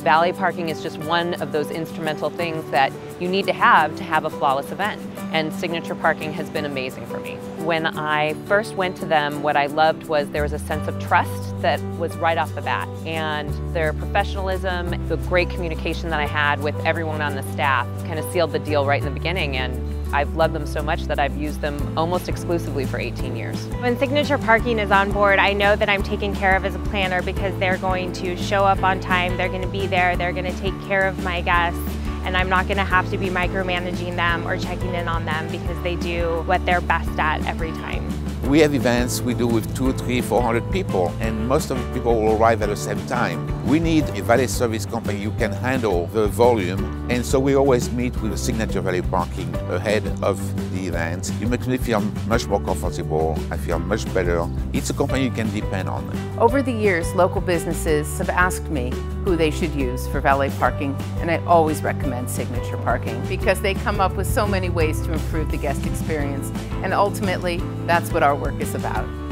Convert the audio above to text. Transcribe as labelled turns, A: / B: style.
A: Valet parking is just one of those instrumental things that you need to have to have a flawless event. And Signature Parking has been amazing for me. When I first went to them, what I loved was there was a sense of trust that was right off the bat. And their professionalism, the great communication that I had with everyone on the staff kind of sealed the deal right in the beginning. And I've loved them so much that I've used them almost exclusively for 18 years.
B: When Signature Parking is on board, I know that I'm taken care of as a planner because they're going to show up on time, they're going to be there, they're going to take care of my guests and I'm not going to have to be micromanaging them or checking in on them because they do what they're best at every time.
C: We have events we do with two, three, four hundred people, and most of the people will arrive at the same time. We need a valet service company who can handle the volume, and so we always meet with a signature valet parking ahead of the event. It makes me feel much more comfortable. I feel much better. It's a company you can depend on.
D: Over the years, local businesses have asked me who they should use for valet parking, and I always recommend Signature Parking because they come up with so many ways to improve the guest experience, and ultimately, that's what our work is about.